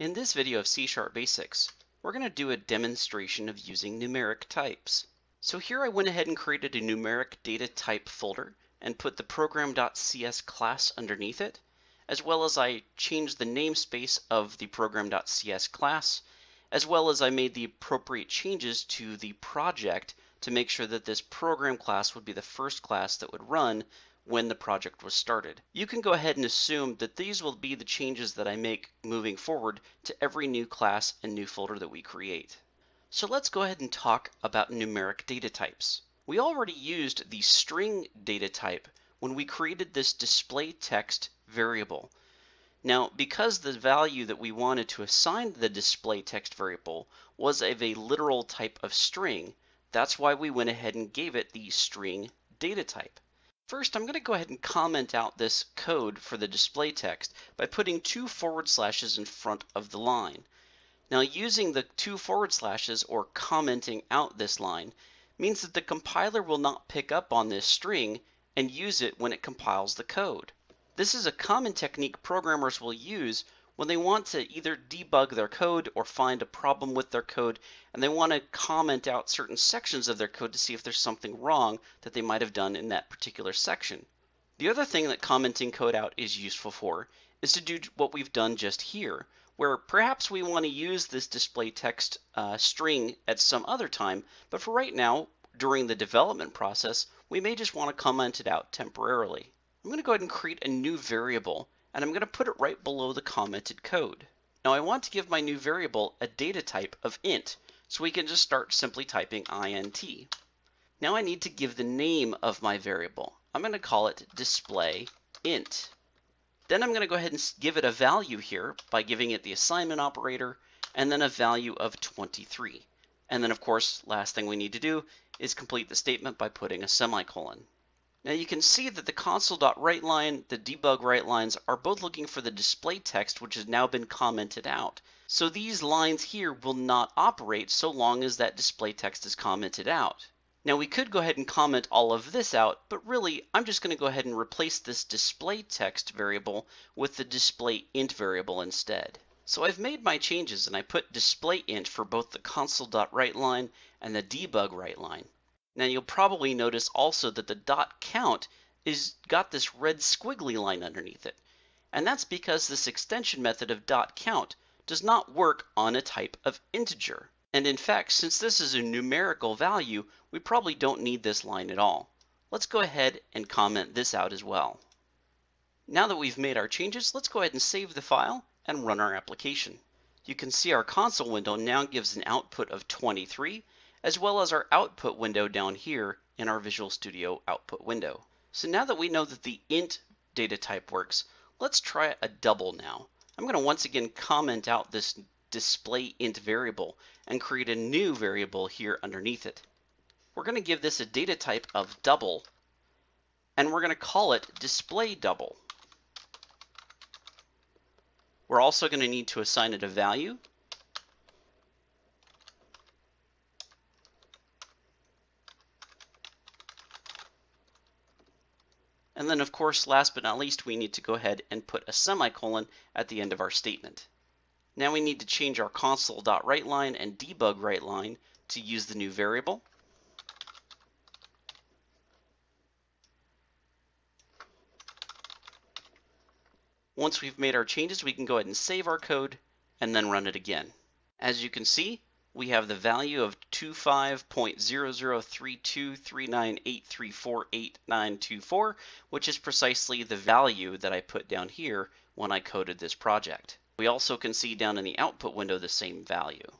In this video of C-Sharp Basics, we're going to do a demonstration of using numeric types. So here I went ahead and created a numeric data type folder and put the program.cs class underneath it, as well as I changed the namespace of the program.cs class, as well as I made the appropriate changes to the project to make sure that this program class would be the first class that would run when the project was started. You can go ahead and assume that these will be the changes that I make moving forward to every new class and new folder that we create. So let's go ahead and talk about numeric data types. We already used the string data type when we created this display text variable. Now, because the value that we wanted to assign the display text variable was of a literal type of string, that's why we went ahead and gave it the string data type. First, I'm going to go ahead and comment out this code for the display text by putting two forward slashes in front of the line. Now, using the two forward slashes or commenting out this line means that the compiler will not pick up on this string and use it when it compiles the code. This is a common technique programmers will use when they want to either debug their code or find a problem with their code and they want to comment out certain sections of their code to see if there's something wrong that they might have done in that particular section. The other thing that commenting code out is useful for is to do what we've done just here, where perhaps we want to use this display text uh, string at some other time, but for right now, during the development process, we may just want to comment it out temporarily. I'm going to go ahead and create a new variable and I'm going to put it right below the commented code. Now I want to give my new variable a data type of int, so we can just start simply typing int. Now I need to give the name of my variable. I'm going to call it display int. Then I'm going to go ahead and give it a value here by giving it the assignment operator and then a value of 23. And then of course, last thing we need to do is complete the statement by putting a semicolon. Now you can see that the console.writeLine, the debug write lines are both looking for the display text which has now been commented out. So these lines here will not operate so long as that display text is commented out. Now we could go ahead and comment all of this out, but really I'm just going to go ahead and replace this display text variable with the display int variable instead. So I've made my changes and I put display int for both the console.writeLine and the debug write line. Now you'll probably notice also that the dot count is got this red squiggly line underneath it. And that's because this extension method of dot count does not work on a type of integer. And in fact, since this is a numerical value, we probably don't need this line at all. Let's go ahead and comment this out as well. Now that we've made our changes, let's go ahead and save the file and run our application. You can see our console window now gives an output of 23 as well as our output window down here in our Visual Studio output window. So now that we know that the int data type works, let's try a double now. I'm going to once again comment out this display int variable and create a new variable here underneath it. We're going to give this a data type of double and we're going to call it display double. We're also going to need to assign it a value And then of course, last but not least, we need to go ahead and put a semicolon at the end of our statement. Now we need to change our console.writeLine and debug write to use the new variable. Once we've made our changes, we can go ahead and save our code and then run it again. As you can see, we have the value of 25.003239834894, which is precisely the value that I put down here when I coded this project. We also can see down in the output window the same value.